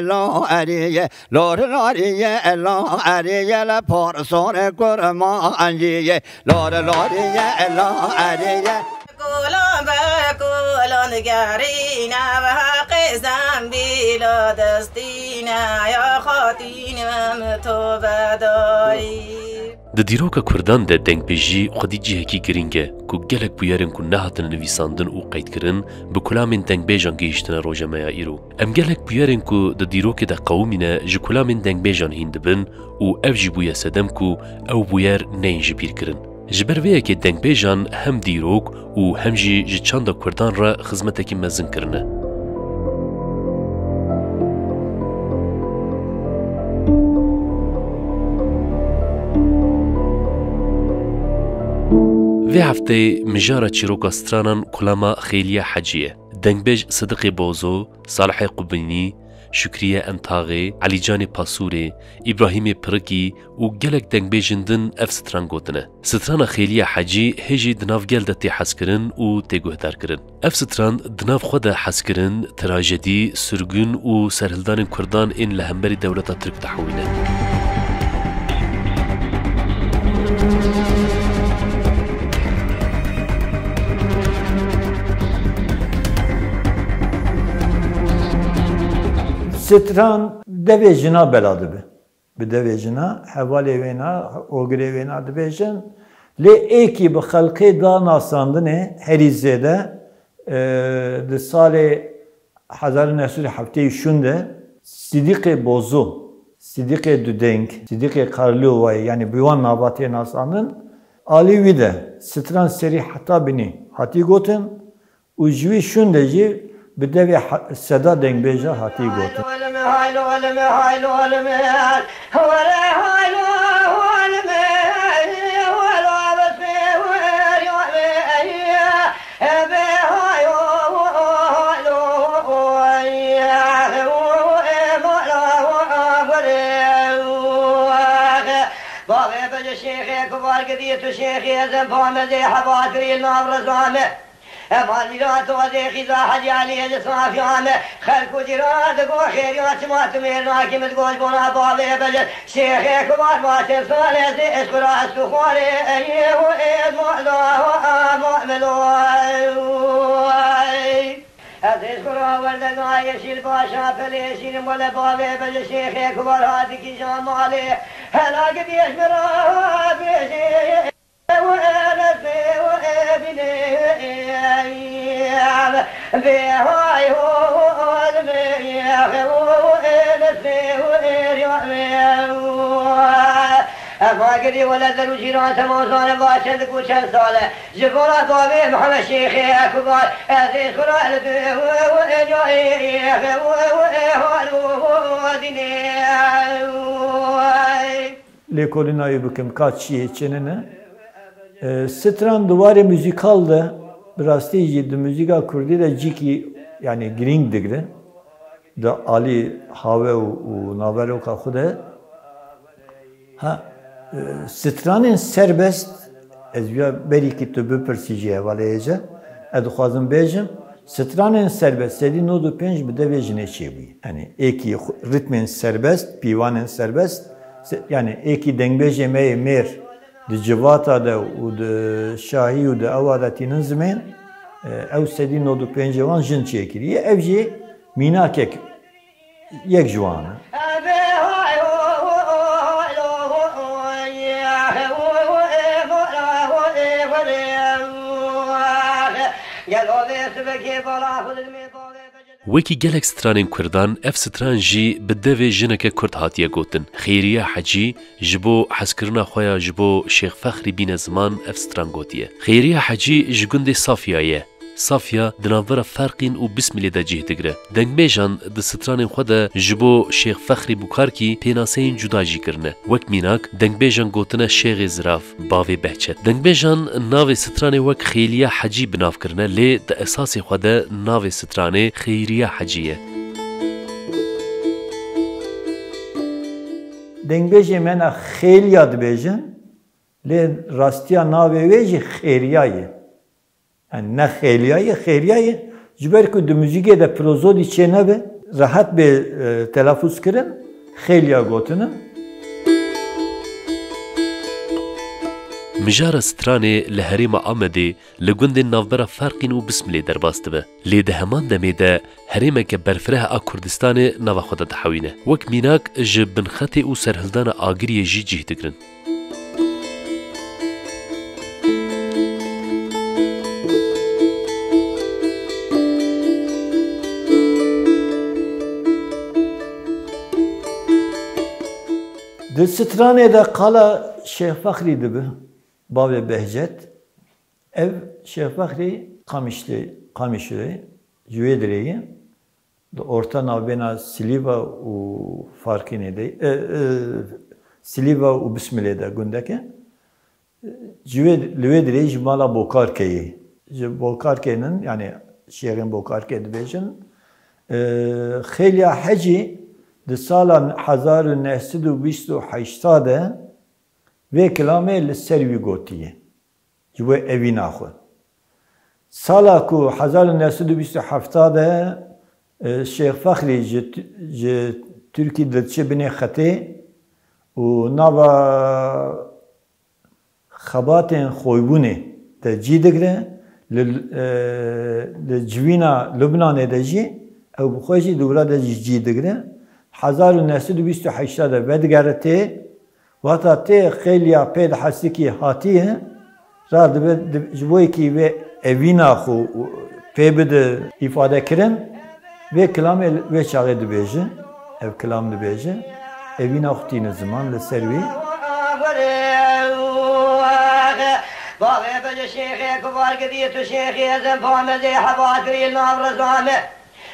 الان علیه لار لاریه الان علیه لپارسان کرما انجیه لار لاریه الان علیه گلان به گلان گرین و حق زنبیلا دستین یا خاتین تو بدایی Di dîroka Kurdan de dengbêjî xwedî cihekî giring e ku gelek bûyerên ku nehatine nivîsandin û qeydkirin bi kulamên dengbêjan gihîştine rojemeya îro. Em gelek bûyerên ku di dîrokê de qewimîne ji kulamên dengbêjan hîn dibin û ev jî bûye sedem ku ew bûyer neyên ji bîrkirin. Ji ber vê yekê dengbêjan hem dîrok û hem jî ji çanda Kurdan re xizmetekî mezin kirine. Vê hefteyê mijara çîroka stranan kulama Xêliya Hecî Dengbêj Sidiqê Bozo, Salihê Qubinî, Şükriye Emtaxê, Elîcanê Pasûrê, İbrahîmê Pirikî û gelek dengbêjin din ev stran gotine. Strana Xêliya Hecî hêjî di navgel de tê hezkirin û têguhdarkirin. Ev stran di nav xwe de hezkirin, trajedî, sürgün û serhildanên Kurdan ên li hemberî dewleta Tirk dehewîne. Stran devê jina bela dibe. Bi devê jina hevalê wêna, ogirê wêna dibêjin. Lê êkî bi xelkê danasandinê herîzê de di salê hezar neslî hefteyî şûn de Sidîqê Bozu, Sidîqê Dudeng, Sidîqê Karlûvayê yani bi wan nabatê nasandin alî wî de stran serî heta binî hatî gotin بدەوێ سەدا دەنگبێژە هاتی گوت شيخي كبار مال میرات و ده خدا حج علی از صافی آم خلق جرات گو خیر و سمات میر ناکم از گوش بنا باوی بجد شیخ کبار ماتر سال از اشکر از سخور أيوه ایه و اید مؤلا و آمؤملو هذه كرة ولا نعيش الباشا فليشين ولا بابي بل شيخ كبر هذيك جام عليه. هلا قد يشمر بشيخ الأيام بعيون بيعون الفير يعملون أفاقدي ولد الوجيرات موزون باشد قوشان صالة زفورة طبيب محمد شيخي أكبر أزيز قرآن بيوئيه وإيه ليكولنا يبكم كاتشي يتشننا çiyê çenine. Stran duvarê müzikal de bi rastî jî di müzîka Kurdî de cikî yani giring digre. Di alî have û naveroka xwe de ha stranên serbest ez ya berîkî tu bipirsî jî hevaleyece ez dixwazim bêjim stranên serbest sedî nod û pênc bi devê jinê çêbûyî. Yani êkî ritmên serbest, pîvanên serbest yani êkî dengbêjê me mêr di civata de û di şahî û di de tînin zimên ew sedî nod û pêncê wan jin çêkiriye ev jî mînakek yek ji e. Wekî gelek stranên Kurdan ev وەکی گەلێک سترانین کوردان ئەف ستران ژی بە دەوێ ژنەکە کورد هاتیە گوتن خێریە حەجی ji بۆ حەزکردنا خۆیان ji بۆ شێخفەخری بینە زمان ئەف ستران گوتیە خێریە حەجی ji gundê Safiyayê سافیا د ناوره فرقین او بسمل د جهه دګره دنګمېجان د ستران خو د جبو شیخ فخری بوکار کی پیناسین جداجی کرنه وک میناک دنګمېجان گوتنه شیخ زراف باوی بهچه دنګمېجان ناو ستران وک خیلیه حجی بناف کرنه ل د اساس خو د ناو ستران خیریه حجیه دنګمېجې منا خیلیه دبېجن ل راستیا ناو ویجی خیریه يعني نه خیلیای خیلیای جبر کو دو موزیک د پروزو دي چنه به راحت به تلفظ کړم خیلیا گوتنه مجار سترانه له حریم آمدی له گوند نوبره فرق نو بسم الله درباسته به لی ده همان د میده حریم ک برفره ا نو خود د حوینه میناک جبن خطی أو سرهلدان اگری جی جی دګرن Di stranê de qala Şeyh Faxrî dibe bavê Behcet. Ev Şeyh Faxrî Qamişlê Qamişlê ji wê dirêyê di orta navbêna Silîva û Farkînê de e, e, Silîva û Bismilê de gundeke li dirêyê ji mala Bokarkeyê ji Bokarkênin yani şehrin Bokarkê dibêjin e, xêliya hecî di salan 1928 de vê kilamê li ser wî gotiye ji wê evîna xwe. Sala ku 1927 de Şeyh Faxrî ji Türkî diçe binê xetê û nava xebatên xweybûnê te cî digire li civîna Lubnanê de jî ew bi xwe jî dûra de jî cî digire Hazarun nesil bistü heşrede vedgereti vata te xelya ped hasiki hatiye rad be jboy ki ve evina xu pebede ifade kirin. Ve kelam ve çağı dibeci ev kelam dibeci evina xutine zaman le servi. Bağ efece şeyhe kuvar gidiyetu şeyhe ezem pameze habatri navrazame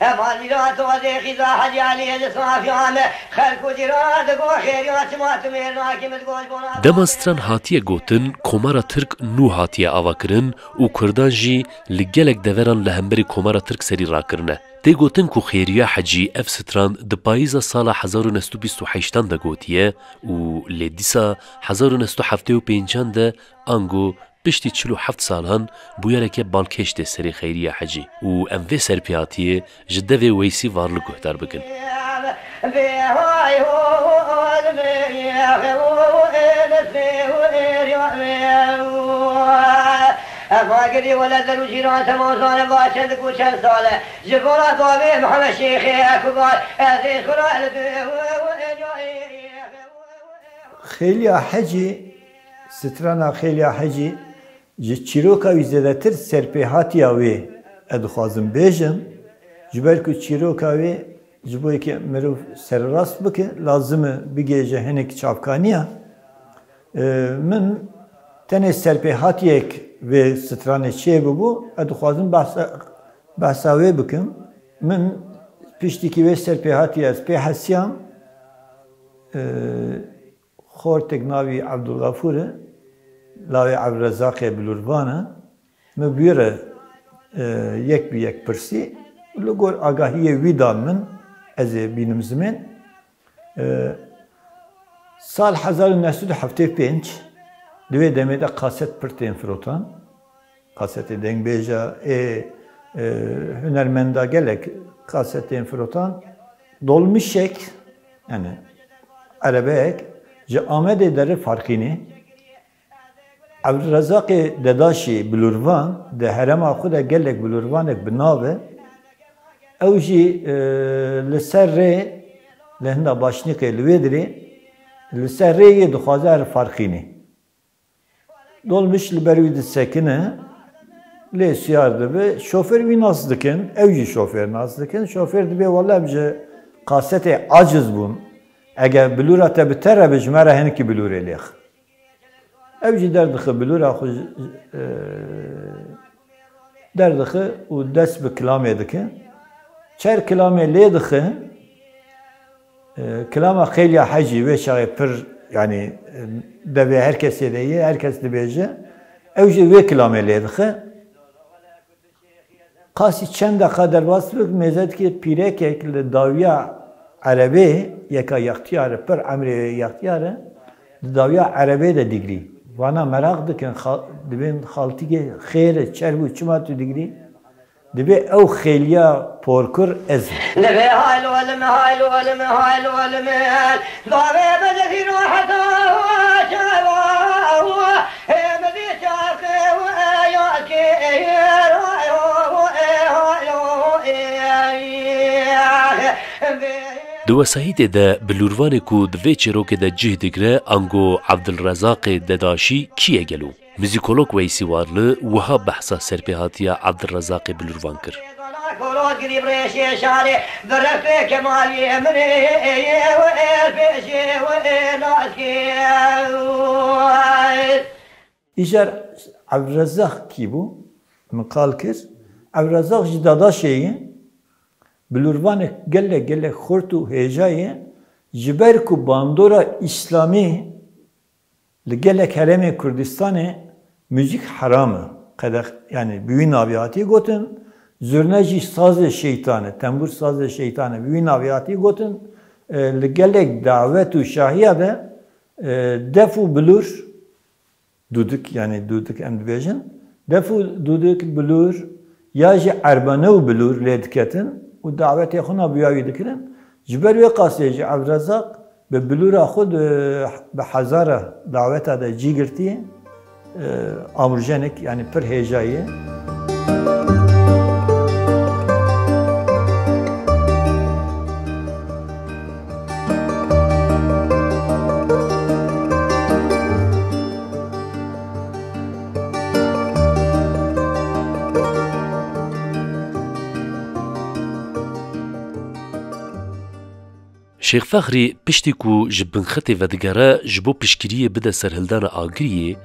مازیرات و دیخیز و حجی علی جسمافیان خلکو جیرات گو خیریات مات میرنا کمت گوش بونا. دمستران هاتیه گوتن کمارا ترک نو هاتیه آواکرن و کردان جی لگلک دوران لهمبری کمارا ترک سری راکرنه دی گوتن کو خیریه حجی اف ستران د پاییزا سال 1928 د گوتیه او لدیسا 1975 د انګو بشتی چلو حەفت سال هەن بویەرەکێ بانکێشتێ سەری خەیریە حەجی و ئەمێ سەرپیاتیە ji devê weysî varlı guhdar bikin. أفاقري ولد الوجيران ثمان سالة محمد سترانا خیلی حجي ji çîroka wî zêdetir serpêhatiya wê ez dixwazim bêjim ji ber ku çîroka wê ji bo yekê mirov serrast bike lazim e bigêje hinek çavkaniya min tenê serpêhatiyek vê stranê çê bibû ez dixwazim behsa wê bikim min piştîkî wê serpêhatiye ez pê hesiyam خورتێک ناوی عەبدوڵغەفورە لاوێ la ya'ur razaqe bil urbana mebire e, yek bi yek persi lugor agahiye vidanın ez e binimizmin e, sal hazar nesud hafte penç dve demede kaset pırtın firotan kaseti dengbeja e, e hünermenda gelek kasetin firotan dolmuşek yani arabek camede deri farkini عبدالرزاق دداشی بلوروان ده هرما خود گلک بلوروانک بناوه او جی لسر ری لهنده باشنیق لویدری لسر ری دخوازه هر فرقینی دولمش لبروی ده سکنه لی سیار دبه شوفر وی ناز دکن او جی شوفر ناز دکن شوفر دبه والله بجه قاسته عاجز بوم اگر بلورا تبتره بجمره هنکی بلوره لیخ qasetê aciz bûn eger bilûra te bi te re bi ji me re hinekî bilûrê lêx ew jî derdixe bilûra xwe derdixe û dest bi kilamê dike çer kilamê lê dixe kilama xêliya hecî wê çaxê pir yanî devê herkesê de herkes dibêje ew jî wê kilamê lê dixe qasî çend deqa derbas bik mêzedikê pîrekek li dawiya erebê yeka yaxtiyar pir emrê yaxtiyar e di de digrî وأنا مەراق دکەن دەبێن خاڵتیگە خێرە چرب و چما تو دیگری؟ از. ئەو خێلیا پۆرکر ئەز Yeah. دو سهیت ده بلوروان کو دوی چروک ده جه دگره انگو عبدالرزاق دداشی کیه گلو؟ مزیکولوگ ویسی وارلو وها بحثا سرپیهاتیا عبدالرزاق بلوروان کر. فولاد قريب ريشي شاري برفي كمال يمري وإير şeyi بلوروان گله گله خورت و هیجای جبر کو باندورا اسلامی لگله کرم کردستان müzik haramı kadar yani büyü naviyati gotun zürneci saz şeytanı tembur saz şeytanı büyü naviyati gotun لگله davet u şahiye de defu bilur duduk yani duduk em dibêjin defu duduk bilur ya jî erbanew bilur lê diketin و دعوت خونا بیاوی دکرن. جبر وی قاسی جی عبدالرزاق به بلورا خود به حزاره دعوت ده جی گرتی امرجنک یعنی پر هیجاییه. شێخ فەخری پشتی و ژ بنخەتێ ڤەدگەرە ji بۆ پشتگیریە بدە سەرهلدانە ئاگریە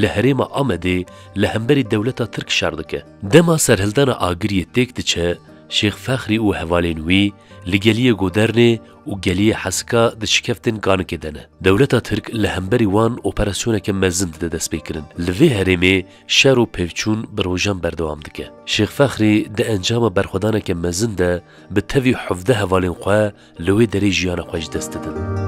لە هەرێمە ئامەدێ لە هەمبەری دەولەتە ترک شار دکە دەما سەرهلدانە ئاگریە تێک دچە شێخ فەخری و هەوالێن وی لەگەلیە گۆدەرنێ و گەلی حەسکا دشکەفتن قانکێدەنە دەورەتە ترک لە هەمبەری وان ئۆپەرسیۆنەکە مەزند دەدەستپیکردن لەێ هەرێمێ شەر و پێچوون بڕۆژان بەردەوام دکە شێخفەخری دە ئەنجامە بەرخۆدانەکە مەزندە بە تەوی حەفدە هەواڵێن خوا لەوێ دەرەی ژیانە خۆش دەستدن.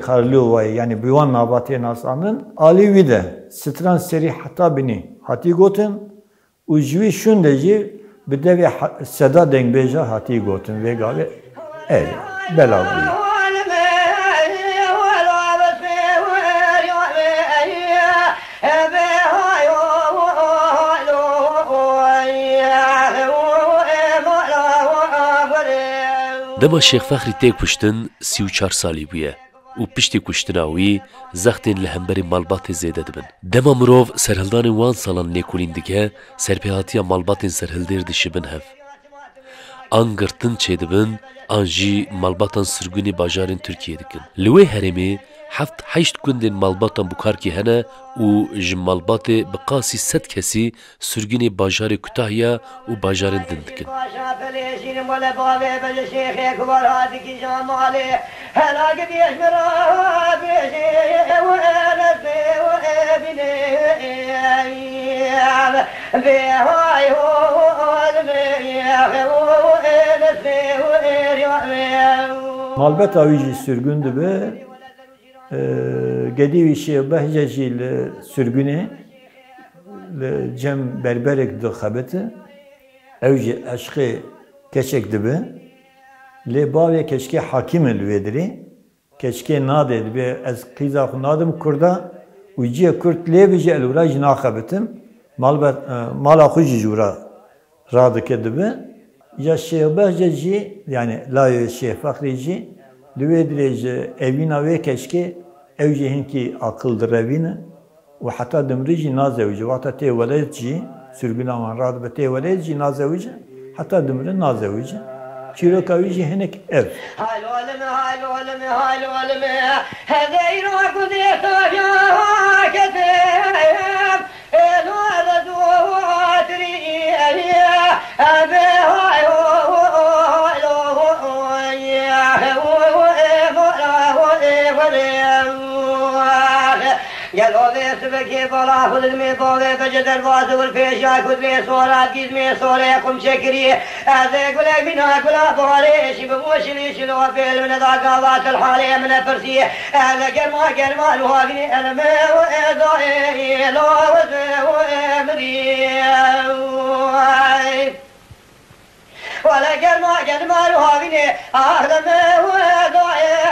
Karlı vay yani büyüvan nabatı nasanın Ali vide stran seri hatta bini hati gotin ucvi şundeci bir de ve seda dengbeja hati gotin ve gale el Şêx Fexrî têk kuştin sî û çar salî bûye û piştî kuştina wî zextên li hemberî malbatê zêde dibin. Dema mirov serhildanên wan salan lêkolîn dike, serpêhatiya malbatên serhildêr dişibin an girtin çedibin, an jî malbatan sirgunê bajarên Tirkiyeyê dikin. Li wê herêmê heft heşt gundên malbatan bukarkî hene û ji malbatê bi qasî sed kesî sirgunê bajarê Kutahiya û bajarên din dikin. Malbet avici sürgündü be. Gedivi şey behceci le sürgüne le cem berberek de xabeti. Evci aşkı keçek dibi. Le bavê keşke hakim el vediri. Keşke nade dibe ez qiza xu nadim kurda û ciye kurt lê bije el jî naxebitim. Malbet mala jî jûra radike dibe. Ya şehbazeci yani la şehfakrici düvedilece evina ve keşke evcihin ki akıldır evine ve hatta dümrici nazevci ve hatta tevveletci sürgün aman radbe tevveletci nazevci hatta dümri nazevci kilo kavici henek ev. Hal تفكي طلاف للميطولة فجد الراس والفيش يأكل ليس ولا تقيد ميس ولا يقوم شكري. هذا يقول لك من هاكل أبغاليش بموش ليش لو فيل من ذا قاضات الحالية من فرسية هذا قرما قرما الوافي الماء وإضائي لو وأمري ولا قرما قرما الوافي أهلا ما وإضائي